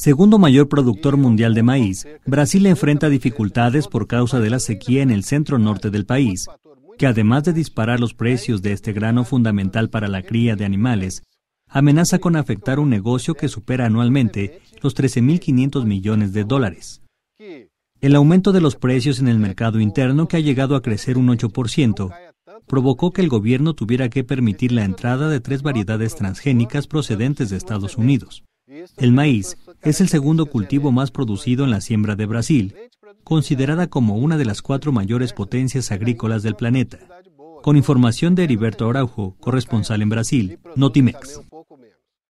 Segundo mayor productor mundial de maíz, Brasil enfrenta dificultades por causa de la sequía en el centro norte del país, que además de disparar los precios de este grano fundamental para la cría de animales, amenaza con afectar un negocio que supera anualmente los 13.500 millones de dólares. El aumento de los precios en el mercado interno, que ha llegado a crecer un 8%, provocó que el gobierno tuviera que permitir la entrada de tres variedades transgénicas procedentes de Estados Unidos. El maíz es el segundo cultivo más producido en la siembra de Brasil, considerada como una de las cuatro mayores potencias agrícolas del planeta. Con información de Heriberto Araujo, corresponsal en Brasil, Notimex.